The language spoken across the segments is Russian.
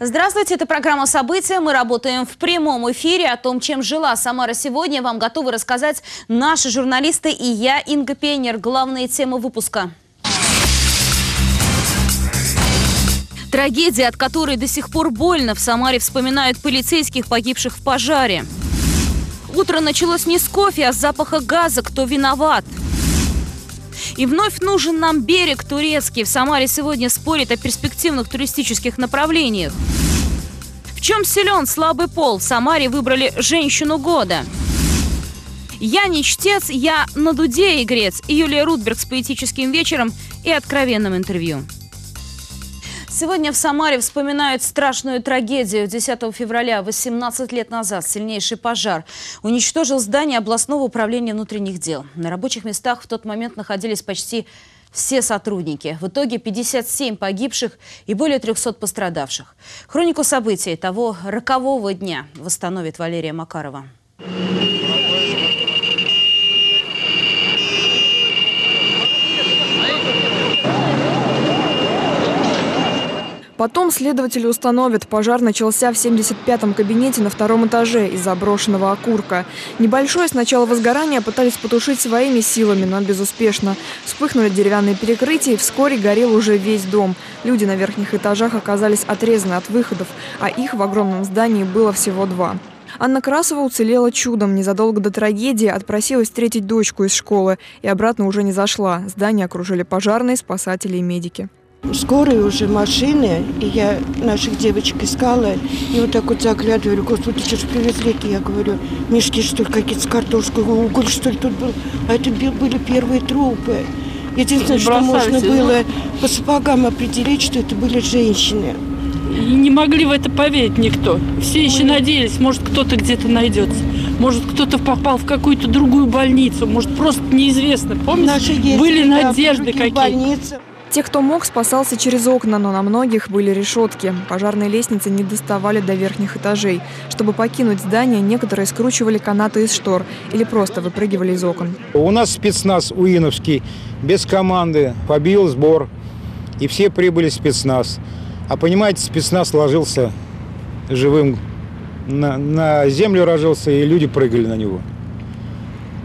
Здравствуйте, это программа «События». Мы работаем в прямом эфире. О том, чем жила Самара сегодня, вам готовы рассказать наши журналисты и я, Инга Пенер. Главные темы выпуска. Трагедия, от которой до сих пор больно, в Самаре вспоминают полицейских, погибших в пожаре. Утро началось не с кофе, а с запаха газа. Кто виноват? И вновь нужен нам берег турецкий. В Самаре сегодня спорят о перспективных туристических направлениях. В чем силен слабый пол? В Самаре выбрали женщину года. Я не чтец, я на дуде игрец. Юлия Рудберг с поэтическим вечером и откровенным интервью. Сегодня в Самаре вспоминают страшную трагедию. 10 февраля, 18 лет назад, сильнейший пожар уничтожил здание областного управления внутренних дел. На рабочих местах в тот момент находились почти все сотрудники. В итоге 57 погибших и более 300 пострадавших. Хронику событий того рокового дня восстановит Валерия Макарова. Потом следователи установят, пожар начался в 75-м кабинете на втором этаже из заброшенного окурка. Небольшое сначала возгорание пытались потушить своими силами, но безуспешно. Вспыхнули деревянные перекрытия, и вскоре горел уже весь дом. Люди на верхних этажах оказались отрезаны от выходов, а их в огромном здании было всего два. Анна Красова уцелела чудом. Незадолго до трагедии отпросилась встретить дочку из школы и обратно уже не зашла. Здание окружили пожарные, спасатели и медики скорые уже машины, и я наших девочек искала, и вот так вот заглядывали, господи, что ж привезли я говорю, мешки, что ли, какие-то с картошкой, уголь, что ли, тут был, а это были первые трупы. Единственное, что можно было по сапогам определить, что это были женщины. И не могли в это поверить никто. Все еще надеялись, может, кто-то где-то найдется. Может, кто-то попал в какую-то другую больницу. Может, просто неизвестно. Помните, Наши были надежды какие-то. Те, кто мог, спасался через окна, но на многих были решетки. Пожарные лестницы не доставали до верхних этажей. Чтобы покинуть здание, некоторые скручивали канаты из штор или просто выпрыгивали из окон. У нас спецназ Уиновский без команды побил сбор, и все прибыли в спецназ. А понимаете, спецназ ложился живым на, на землю ложился, и люди прыгали на него.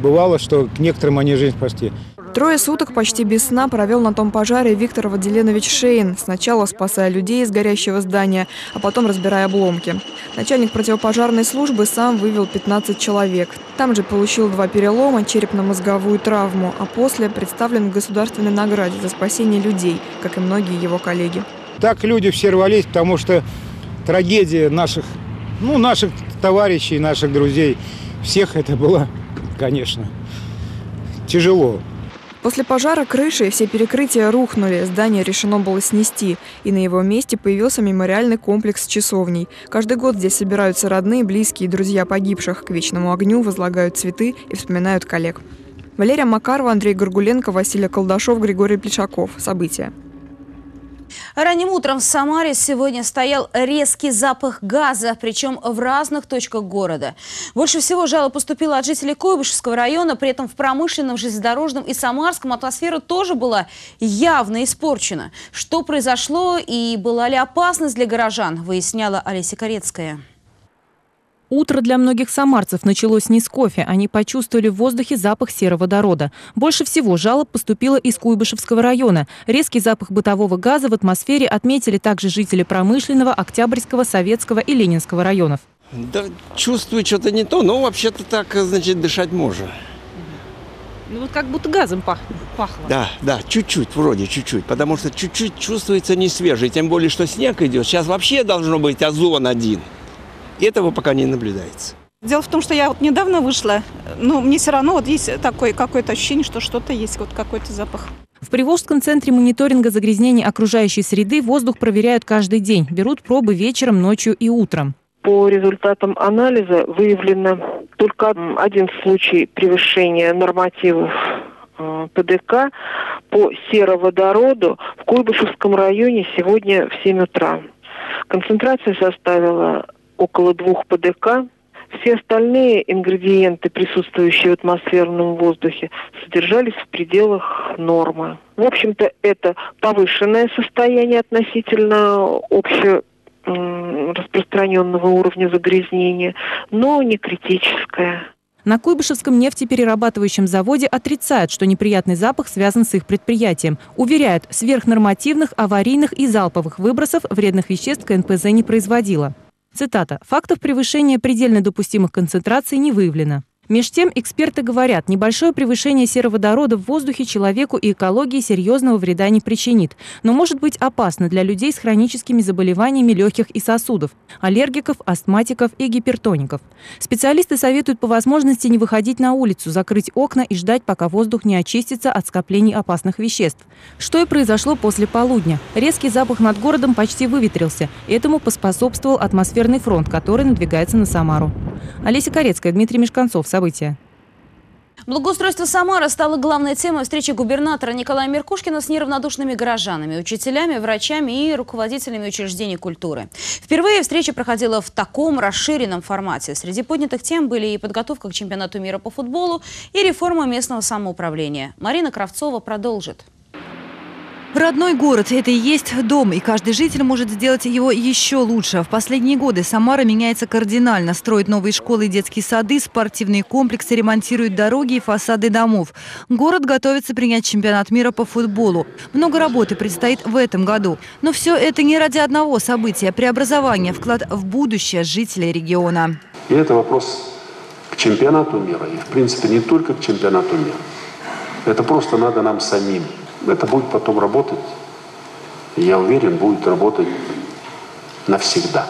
Бывало, что к некоторым они жизнь спасти. Трое суток почти без сна провел на том пожаре Виктор Владиленович Шейн, сначала спасая людей из горящего здания, а потом разбирая обломки. Начальник противопожарной службы сам вывел 15 человек. Там же получил два перелома, черепно-мозговую травму, а после представлен в государственной награде за спасение людей, как и многие его коллеги. Так люди все рвались, потому что трагедия наших, ну, наших товарищей, наших друзей, всех это было, конечно, тяжело. После пожара крыши все перекрытия рухнули, здание решено было снести, и на его месте появился мемориальный комплекс часовней. Каждый год здесь собираются родные, близкие и друзья погибших, к вечному огню возлагают цветы и вспоминают коллег. Валерия Макарова, Андрей Горгуленко, Василий Колдашов, Григорий Плешаков. События. Ранним утром в Самаре сегодня стоял резкий запах газа, причем в разных точках города. Больше всего жалоб поступило от жителей Куйбышевского района, при этом в промышленном, железнодорожном и самарском атмосфера тоже была явно испорчена. Что произошло и была ли опасность для горожан, выясняла Олеся Корецкая. Утро для многих самарцев началось не с кофе. Они почувствовали в воздухе запах сероводорода. Больше всего жалоб поступило из Куйбышевского района. Резкий запах бытового газа в атмосфере отметили также жители промышленного, Октябрьского, Советского и Ленинского районов. Да чувствую что-то не то, но вообще-то так, значит, дышать можно. Ну вот как будто газом пах, пахло. Да, да, чуть-чуть, вроде чуть-чуть, потому что чуть-чуть чувствуется не свежий, тем более, что снег идет. Сейчас вообще должно быть озон один. Этого пока не наблюдается. Дело в том, что я вот недавно вышла, но мне все равно вот есть такое какое-то ощущение, что что-то есть, вот какой-то запах. В Приволжском центре мониторинга загрязнений окружающей среды воздух проверяют каждый день. Берут пробы вечером, ночью и утром. По результатам анализа выявлено только один случай превышения нормативов э, ПДК по сероводороду в Куйбышевском районе сегодня в 7 утра. Концентрация составила около двух ПДК. Все остальные ингредиенты, присутствующие в атмосферном воздухе, содержались в пределах нормы. В общем-то, это повышенное состояние относительно общего распространенного уровня загрязнения, но не критическое. На Куйбышевском нефтеперерабатывающем заводе отрицают, что неприятный запах связан с их предприятием. Уверяют, сверхнормативных, аварийных и залповых выбросов вредных веществ КНПЗ не производила. Цитата. «Фактов превышения предельно допустимых концентраций не выявлено». Меж тем, эксперты говорят, небольшое превышение сероводорода в воздухе человеку и экологии серьезного вреда не причинит, но может быть опасно для людей с хроническими заболеваниями легких и сосудов, аллергиков, астматиков и гипертоников. Специалисты советуют по возможности не выходить на улицу, закрыть окна и ждать, пока воздух не очистится от скоплений опасных веществ. Что и произошло после полудня. Резкий запах над городом почти выветрился. Этому поспособствовал атмосферный фронт, который надвигается на Самару. Олеся Корецкая, Дмитрий Мешканцов. События. Благоустройство Самары стало главной темой встречи губернатора Николая Меркушкина с неравнодушными горожанами, учителями, врачами и руководителями учреждений культуры. Впервые встреча проходила в таком расширенном формате. Среди поднятых тем были и подготовка к чемпионату мира по футболу, и реформа местного самоуправления. Марина Кравцова продолжит. Родной город – это и есть дом, и каждый житель может сделать его еще лучше. В последние годы Самара меняется кардинально. Строит новые школы и детские сады, спортивные комплексы, ремонтирует дороги и фасады домов. Город готовится принять чемпионат мира по футболу. Много работы предстоит в этом году. Но все это не ради одного события – преобразования, вклад в будущее жителей региона. И это вопрос к чемпионату мира. И, в принципе, не только к чемпионату мира. Это просто надо нам самим – это будет потом работать, я уверен, будет работать навсегда.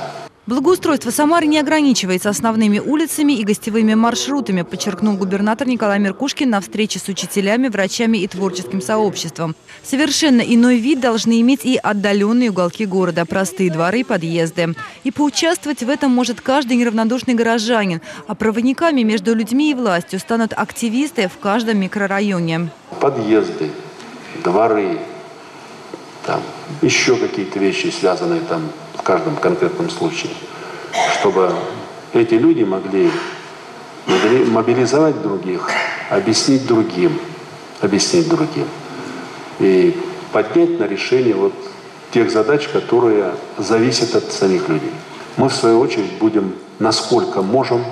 Благоустройство Самары не ограничивается основными улицами и гостевыми маршрутами, подчеркнул губернатор Николай Меркушкин на встрече с учителями, врачами и творческим сообществом. Совершенно иной вид должны иметь и отдаленные уголки города, простые дворы и подъезды. И поучаствовать в этом может каждый неравнодушный горожанин, а проводниками между людьми и властью станут активисты в каждом микрорайоне. Подъезды, дворы, там, еще какие-то вещи, связанные там в каждом конкретном случае, чтобы эти люди могли, мобилизовать других, объяснить другим, объяснить другим и поднять на решение вот тех задач, которые зависят от самих людей. Мы, в свою очередь, будем, насколько можем,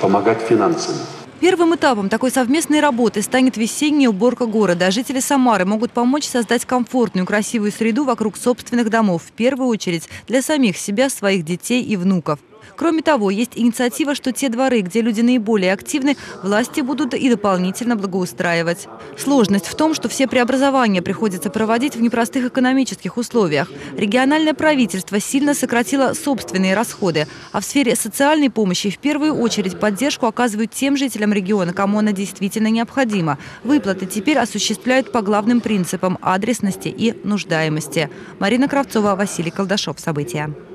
помогать финансами. Первым этапом такой совместной работы станет весенняя уборка города. Жители Самары могут помочь создать комфортную, красивую среду вокруг собственных домов. В первую очередь для самих себя, своих детей и внуков. Кроме того, есть инициатива, что те дворы, где люди наиболее активны, власти будут и дополнительно благоустраивать. Сложность в том, что все преобразования приходится проводить в непростых экономических условиях. Региональное правительство сильно сократило собственные расходы, а в сфере социальной помощи в первую очередь поддержку оказывают тем жителям региона, кому она действительно необходима. Выплаты теперь осуществляют по главным принципам адресности и нуждаемости. Марина Кравцова, Василий Колдашов. События.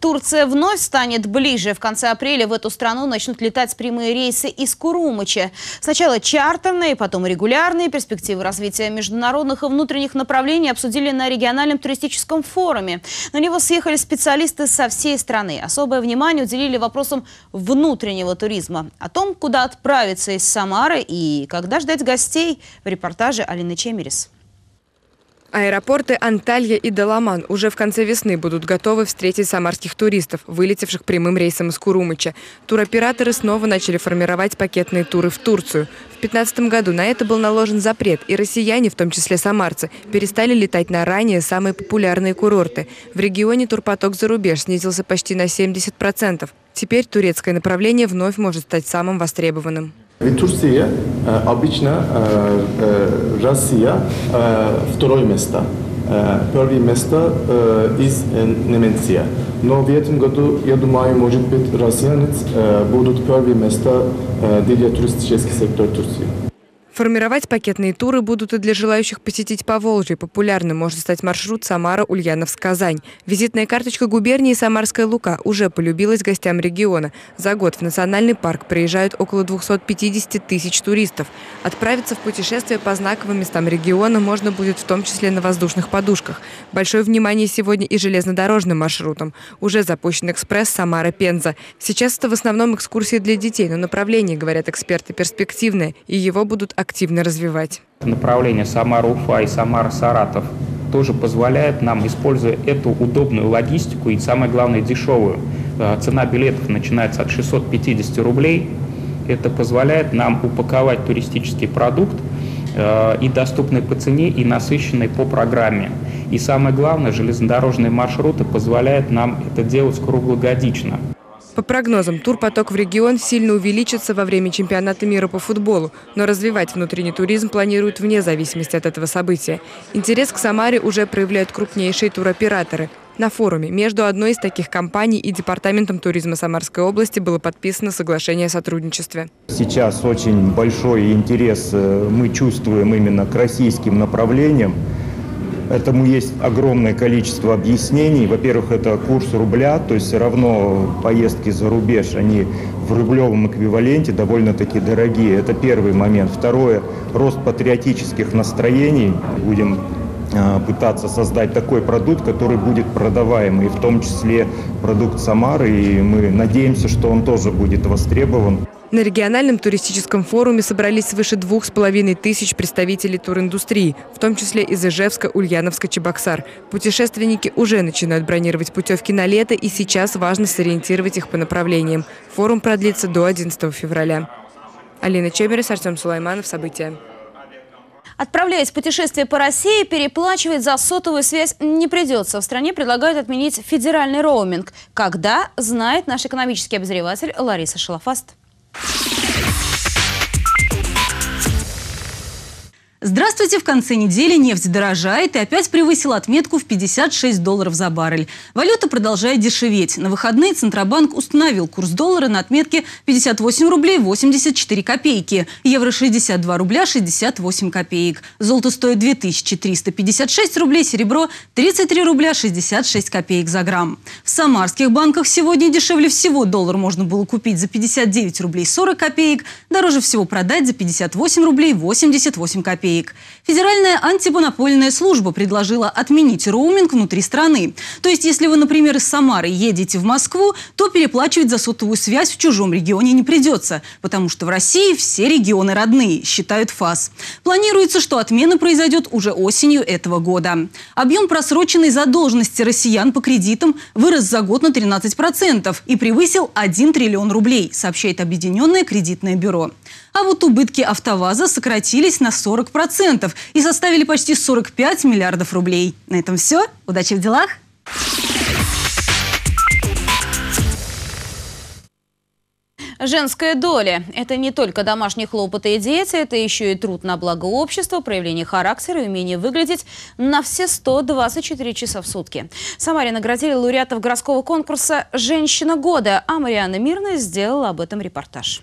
Турция вновь станет ближе. В конце апреля в эту страну начнут летать прямые рейсы из Курумыча. Сначала чартерные, потом регулярные. Перспективы развития международных и внутренних направлений обсудили на региональном туристическом форуме. На него съехали специалисты со всей страны. Особое внимание уделили вопросам внутреннего туризма. О том, куда отправиться из Самары и когда ждать гостей в репортаже Алины Чемерис. Аэропорты Анталья и Даламан уже в конце весны будут готовы встретить самарских туристов, вылетевших прямым рейсом из Курумыча. Туроператоры снова начали формировать пакетные туры в Турцию. В 2015 году на это был наложен запрет, и россияне, в том числе самарцы, перестали летать на ранее самые популярные курорты. В регионе турпоток за рубеж снизился почти на 70%. Теперь турецкое направление вновь может стать самым востребованным. В Турции обычно Россия второе место. Первое место из Немеция. Но в этом году, я думаю, может быть, россияне будут первое место для туристического сектора Турции. Формировать пакетные туры будут и для желающих посетить Поволжье. Популярным может стать маршрут Самара-Ульяновск-Казань. Визитная карточка губернии Самарская Лука уже полюбилась гостям региона. За год в национальный парк приезжают около 250 тысяч туристов. Отправиться в путешествие по знаковым местам региона можно будет в том числе на воздушных подушках. Большое внимание сегодня и железнодорожным маршрутам. Уже запущен экспресс Самара-Пенза. Сейчас это в основном экскурсии для детей, но направление, говорят эксперты, перспективное, и его будут активно развивать. Направление Самара-Уфа и Самара-Саратов тоже позволяет нам, используя эту удобную логистику и, самое главное, дешевую, э, цена билетов начинается от 650 рублей. Это позволяет нам упаковать туристический продукт э, и доступный по цене, и насыщенный по программе. И самое главное, железнодорожные маршруты позволяют нам это делать круглогодично. По прогнозам, турпоток в регион сильно увеличится во время чемпионата мира по футболу, но развивать внутренний туризм планируют вне зависимости от этого события. Интерес к Самаре уже проявляют крупнейшие туроператоры. На форуме между одной из таких компаний и Департаментом туризма Самарской области было подписано соглашение о сотрудничестве. Сейчас очень большой интерес э, мы чувствуем именно к российским направлениям. Этому есть огромное количество объяснений. Во-первых, это курс рубля, то есть все равно поездки за рубеж, они в рублевом эквиваленте довольно-таки дорогие. Это первый момент. Второе, рост патриотических настроений. Будем а, пытаться создать такой продукт, который будет продаваемый, в том числе продукт Самары, и мы надеемся, что он тоже будет востребован. На региональном туристическом форуме собрались свыше двух с половиной тысяч представителей туриндустрии, в том числе из Ижевска, Ульяновска, Чебоксар. Путешественники уже начинают бронировать путевки на лето, и сейчас важно сориентировать их по направлениям. Форум продлится до 11 февраля. Алина Чемерес, Артем Сулайманов. События. Отправляясь в путешествие по России, переплачивать за сотовую связь не придется. В стране предлагают отменить федеральный роуминг. Когда, знает наш экономический обозреватель Лариса Шалафаст. you Здравствуйте! В конце недели нефть дорожает и опять превысила отметку в 56 долларов за баррель. Валюта продолжает дешеветь. На выходные Центробанк установил курс доллара на отметке 58 рублей 84 копейки. Евро 62 рубля 68 копеек. Золото стоит 2356 рублей, серебро 33 рубля 66 копеек за грамм. В самарских банках сегодня дешевле всего доллар можно было купить за 59 рублей 40 копеек, дороже всего продать за 58 рублей 88 копеек. Федеральная антимонопольная служба предложила отменить роуминг внутри страны. То есть, если вы, например, из Самары едете в Москву, то переплачивать за сотовую связь в чужом регионе не придется, потому что в России все регионы родные, считают ФАС. Планируется, что отмена произойдет уже осенью этого года. Объем просроченной задолженности россиян по кредитам вырос за год на 13% и превысил 1 триллион рублей, сообщает Объединенное кредитное бюро. А вот убытки «АвтоВАЗа» сократились на 40% и составили почти 45 миллиардов рублей. На этом все. Удачи в делах! Женская доля – это не только домашние хлопоты и дети, это еще и труд на благо общества, проявление характера и умение выглядеть на все 124 часа в сутки. Самаре наградили лауреатов городского конкурса «Женщина года», а Марианна Мирная сделала об этом репортаж.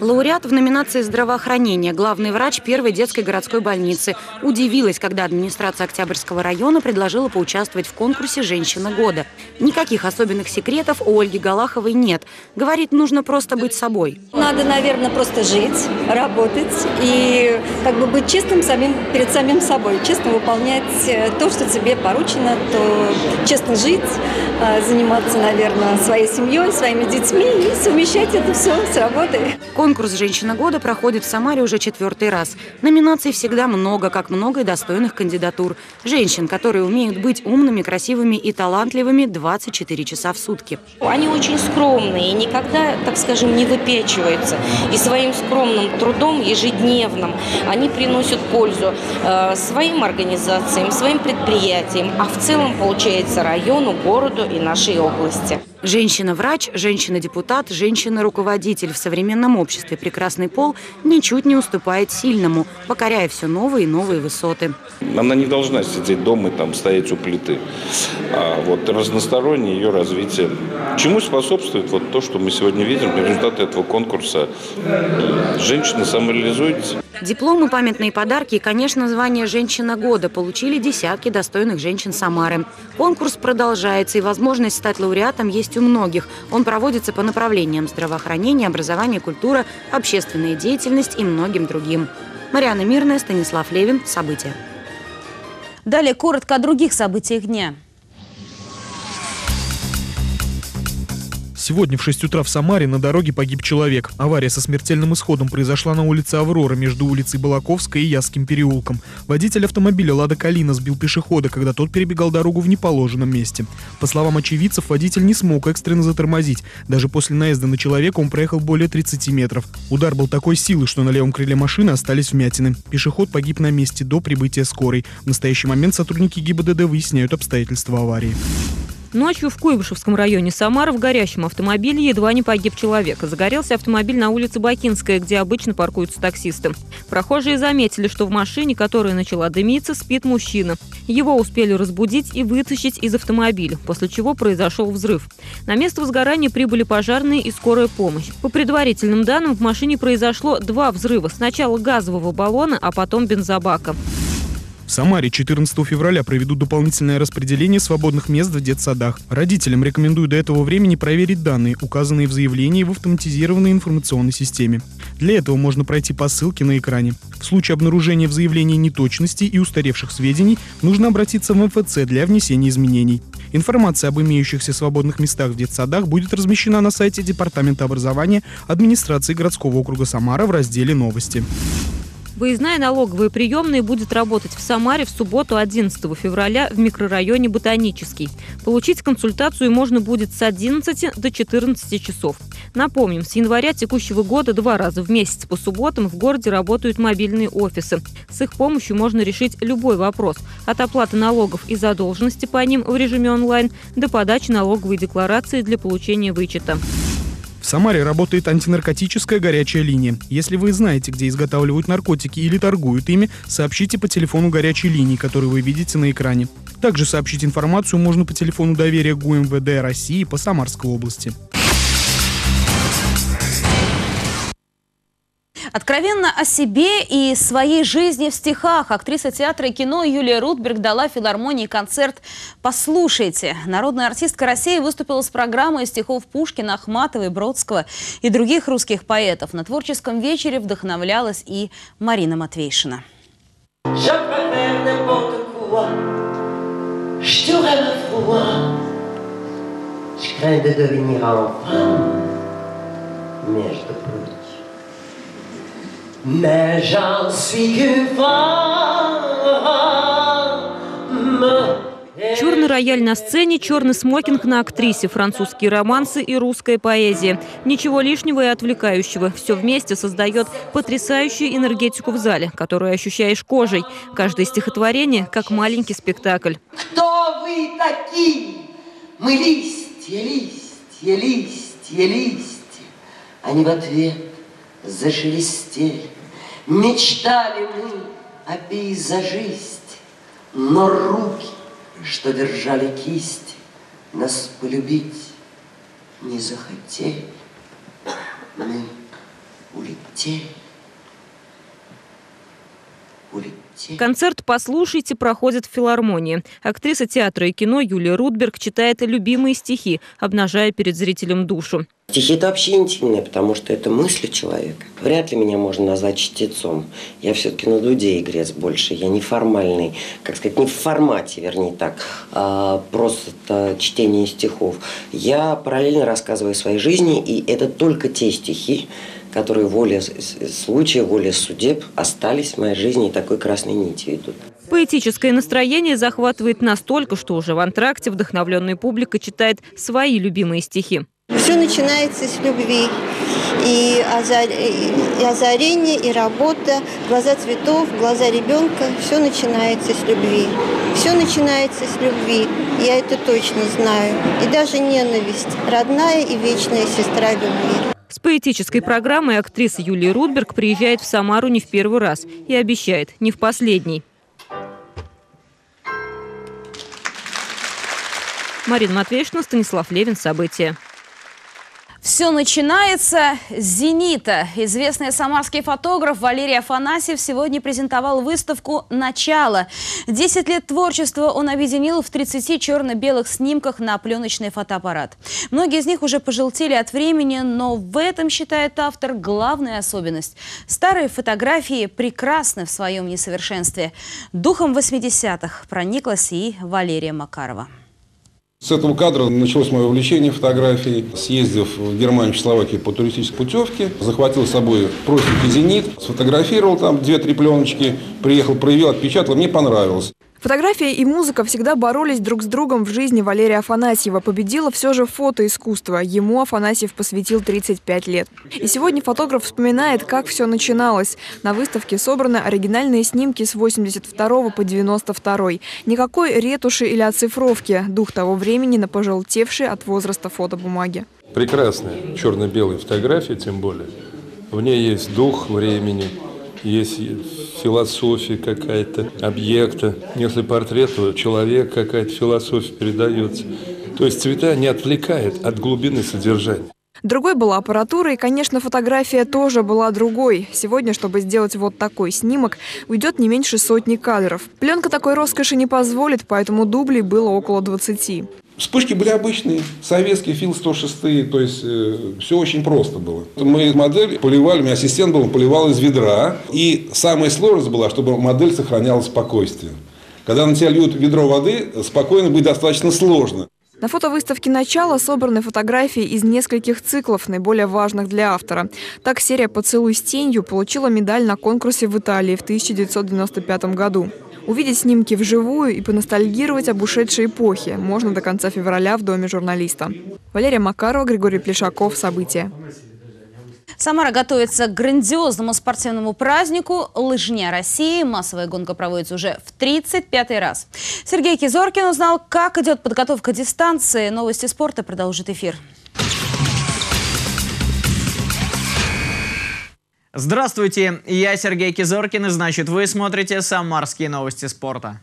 Лауреат в номинации «Здравоохранение», главный врач первой детской городской больницы, удивилась, когда администрация Октябрьского района предложила поучаствовать в конкурсе «Женщина года». Никаких особенных секретов у Ольги Галаховой нет. Говорит, нужно просто быть собой. Надо, наверное, просто жить, работать и как бы быть честным самим, перед самим собой, честно выполнять э, то, что тебе поручено, то честно жить, э, заниматься, наверное, своей семьей, своими детьми и совмещать это все с работой. Конкурс «Женщина года» проходит в Самаре уже четвертый раз. Номинаций всегда много, как много и достойных кандидатур. Женщин, которые умеют быть умными, красивыми и талантливыми 24 часа в сутки. Они очень скромные и никогда, так скажем, не выпечиваются. И своим скромным трудом ежедневным они приносят пользу э, своим организациям, своим предприятиям, а в целом, получается, району, городу и нашей области. Женщина-врач, женщина-депутат, женщина-руководитель в современном обществе прекрасный пол ничуть не уступает сильному, покоряя все новые и новые высоты. Она не должна сидеть дома и там стоять у плиты. А вот разностороннее ее развитие. Чему способствует вот то, что мы сегодня видим, результаты этого конкурса. Женщины самореализуются. Дипломы, памятные подарки и, конечно, звание «Женщина года» получили десятки достойных женщин Самары. Конкурс продолжается, и возможность стать лауреатом есть у многих. Он проводится по направлениям здравоохранения, образования, культура, общественная деятельность и многим другим. Мариана Мирная, Станислав Левин. События. Далее коротко о других событиях дня. Сегодня в 6 утра в Самаре на дороге погиб человек. Авария со смертельным исходом произошла на улице Аврора между улицей Балаковской и Ясским переулком. Водитель автомобиля «Лада Калина» сбил пешехода, когда тот перебегал дорогу в неположенном месте. По словам очевидцев, водитель не смог экстренно затормозить. Даже после наезда на человека он проехал более 30 метров. Удар был такой силы, что на левом крыле машины остались вмятины. Пешеход погиб на месте до прибытия скорой. В настоящий момент сотрудники ГИБДД выясняют обстоятельства аварии. Ночью в Куйбышевском районе Самары в горящем автомобиле едва не погиб человек. Загорелся автомобиль на улице Бакинская, где обычно паркуются таксисты. Прохожие заметили, что в машине, которая начала дымиться, спит мужчина. Его успели разбудить и вытащить из автомобиля, после чего произошел взрыв. На место возгорания прибыли пожарные и скорая помощь. По предварительным данным, в машине произошло два взрыва. Сначала газового баллона, а потом бензобака. В Самаре 14 февраля проведут дополнительное распределение свободных мест в детсадах. Родителям рекомендую до этого времени проверить данные, указанные в заявлении в автоматизированной информационной системе. Для этого можно пройти по ссылке на экране. В случае обнаружения в заявлении неточностей и устаревших сведений нужно обратиться в МФЦ для внесения изменений. Информация об имеющихся свободных местах в детсадах будет размещена на сайте Департамента образования администрации городского округа Самара в разделе «Новости». Выездная налоговая приемная будет работать в Самаре в субботу 11 февраля в микрорайоне Ботанический. Получить консультацию можно будет с 11 до 14 часов. Напомним, с января текущего года два раза в месяц по субботам в городе работают мобильные офисы. С их помощью можно решить любой вопрос – от оплаты налогов и задолженности по ним в режиме онлайн до подачи налоговой декларации для получения вычета. В Самаре работает антинаркотическая горячая линия. Если вы знаете, где изготавливают наркотики или торгуют ими, сообщите по телефону горячей линии, который вы видите на экране. Также сообщить информацию можно по телефону доверия ГУМВД России по Самарской области. Откровенно о себе и своей жизни в стихах актриса театра и кино Юлия Рудберг дала филармонии концерт «Послушайте». Народная артистка России выступила с программой стихов Пушкина, Ахматовой, Бродского и других русских поэтов. На творческом вечере вдохновлялась и Марина Матвейшина. Между прочим. Mais j'en suis qu'une Черный рояль на сцене, черный смокинг на актрисе, французские романсы и русская поэзия. Ничего лишнего и отвлекающего. Все вместе создает потрясающую энергетику в зале, которую ощущаешь кожей. Каждое стихотворение – как маленький спектакль. Кто вы такие? Мы листья, листья, листья, листья. Они в ответ зашелестели. Мечтали мы о пейзажисте, но руки, что держали кисть, нас полюбить не захотели. Мы улетели. Концерт «Послушайте» проходит в филармонии. Актриса театра и кино Юлия Рудберг читает любимые стихи, обнажая перед зрителем душу. Стихи – это вообще интимные, потому что это мысли человека. Вряд ли меня можно назвать чтецом. Я все-таки на дуде игрец больше. Я не формальный, как сказать, не в формате, вернее так, а просто чтение стихов. Я параллельно рассказываю о своей жизни, и это только те стихи, которые воля случая, воля судеб остались в моей жизни и такой красной нитью идут. Поэтическое настроение захватывает настолько, что уже в антракте вдохновленная публика читает свои любимые стихи. Все начинается с любви. И, озар... и озарение, и работа, глаза цветов, глаза ребенка. Все начинается с любви. Все начинается с любви. Я это точно знаю. И даже ненависть. Родная и вечная сестра любви. С поэтической программой актриса Юлия Рудберг приезжает в Самару не в первый раз и обещает, не в последний. Марина Матвеевна, Станислав Левин. События. Все начинается с «Зенита». Известный самарский фотограф Валерий Афанасьев сегодня презентовал выставку «Начало». Десять лет творчества он объединил в 30 черно-белых снимках на пленочный фотоаппарат. Многие из них уже пожелтели от времени, но в этом, считает автор, главная особенность. Старые фотографии прекрасны в своем несовершенстве. Духом 80-х прониклась и Валерия Макарова. С этого кадра началось мое увлечение фотографией. Съездив в Германию и Словакию по туристической путевке, захватил с собой профиль «Зенит», сфотографировал там две-три пленочки, приехал, проявил, отпечатал, мне понравилось. Фотография и музыка всегда боролись друг с другом в жизни Валерия Афанасьева. Победило все же фотоискусство. Ему Афанасьев посвятил 35 лет. И сегодня фотограф вспоминает, как все начиналось. На выставке собраны оригинальные снимки с 82 по 92. Никакой ретуши или оцифровки. Дух того времени на пожелтевшей от возраста фотобумаги. Прекрасная черно-белая фотография, тем более. В ней есть дух времени, есть философия какая-то объекта. Если портрет, то человек какая-то философия передается. То есть цвета не отвлекает от глубины содержания. Другой была аппаратура, и, конечно, фотография тоже была другой. Сегодня, чтобы сделать вот такой снимок, уйдет не меньше сотни кадров. Пленка такой роскоши не позволит, поэтому дублей было около 20. Вспышки были обычные, советские, ФИЛ-106, то есть э, все очень просто было. Мы модель поливали, у меня ассистент был, поливал из ведра. И самая сложность была, чтобы модель сохраняла спокойствие. Когда на тебя льют ведро воды, спокойно быть достаточно сложно. На фотовыставке «Начало» собраны фотографии из нескольких циклов, наиболее важных для автора. Так серия «Поцелуй с тенью» получила медаль на конкурсе в Италии в 1995 году. Увидеть снимки вживую и поностальгировать об ушедшей эпохе можно до конца февраля в Доме журналиста. Валерия Макарова, Григорий Плешаков. События. Самара готовится к грандиозному спортивному празднику «Лыжня России». Массовая гонка проводится уже в 35-й раз. Сергей Кизоркин узнал, как идет подготовка дистанции. Новости спорта продолжит эфир. Здравствуйте, я Сергей Кизоркин, и значит вы смотрите «Самарские новости спорта».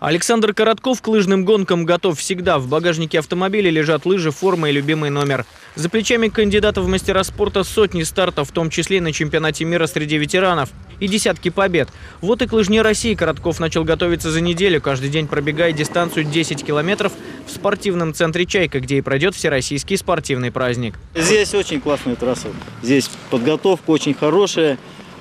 Александр Коротков к лыжным гонкам готов всегда. В багажнике автомобиля лежат лыжи, форма и любимый номер. За плечами кандидата в мастера спорта сотни стартов, в том числе на чемпионате мира среди ветеранов. И десятки побед. Вот и к лыжне России Коротков начал готовиться за неделю, каждый день пробегая дистанцию 10 километров в спортивном центре «Чайка», где и пройдет всероссийский спортивный праздник. Здесь очень классная трасса. Здесь подготовка очень хорошая.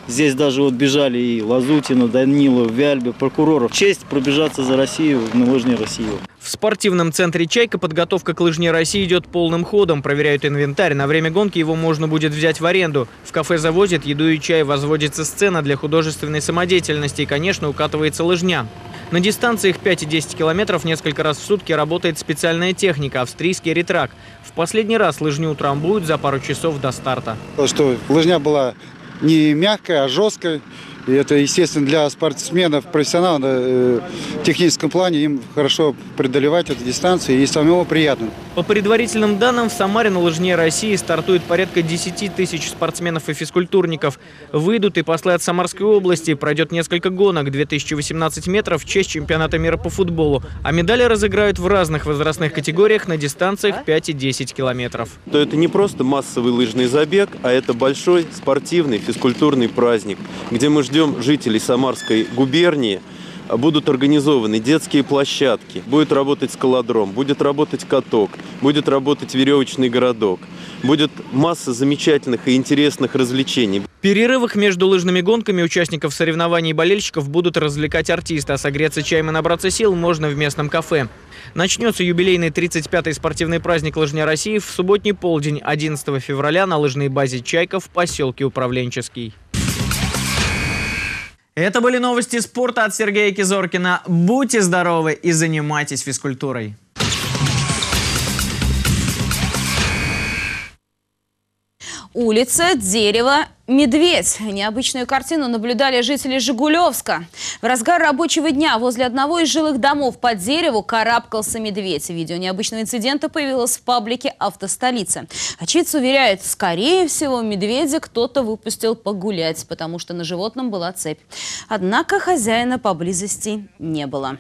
Здесь даже вот бежали и Лазутина, Данилов, Вяльбе, прокуроров. Честь пробежаться за Россию на лыжне России. В спортивном центре «Чайка» подготовка к лыжне России идет полным ходом. Проверяют инвентарь. На время гонки его можно будет взять в аренду. В кафе завозят еду и чай. Возводится сцена для художественной самодеятельности. И, конечно, укатывается лыжня. На дистанциях 5 и 10 километров несколько раз в сутки работает специальная техника – австрийский ретрак. В последний раз лыжню утрамбуют за пару часов до старта. Что лыжня была не мягкая, а жесткая. И это, естественно, для спортсменов, профессионалов э, в техническом плане им хорошо преодолевать эту дистанцию и самому приятно. По предварительным данным, в Самаре на лыжне России стартует порядка 10 тысяч спортсменов и физкультурников. Выйдут и послы от Самарской области. Пройдет несколько гонок, 2018 метров в честь чемпионата мира по футболу. А медали разыграют в разных возрастных категориях на дистанциях 5 и 10 километров. То это не просто массовый лыжный забег, а это большой спортивный физкультурный праздник, где мы ждем жителей Самарской губернии, будут организованы детские площадки, будет работать скалодром, будет работать каток, будет работать веревочный городок, будет масса замечательных и интересных развлечений. В перерывах между лыжными гонками участников соревнований и болельщиков будут развлекать артисты, а согреться чаем и набраться сил можно в местном кафе. Начнется юбилейный 35-й спортивный праздник «Лыжня России» в субботний полдень 11 февраля на лыжной базе «Чайка» в поселке Управленческий. Это были новости спорта от Сергея Кизоркина. Будьте здоровы и занимайтесь физкультурой. Улица, дерево, медведь. Необычную картину наблюдали жители Жигулевска. В разгар рабочего дня возле одного из жилых домов по дереву карабкался медведь. Видео необычного инцидента появилось в паблике «Автостолица». Очевидцы уверяют, скорее всего, медведя кто-то выпустил погулять, потому что на животном была цепь. Однако хозяина поблизости не было.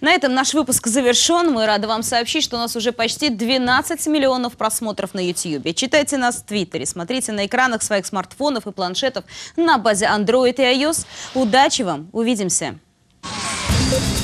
На этом наш выпуск завершен. Мы рады вам сообщить, что у нас уже почти 12 миллионов просмотров на YouTube. Читайте нас в Твиттере, смотрите на экранах своих смартфонов и планшетов на базе Android и iOS. Удачи вам, увидимся! Thank you.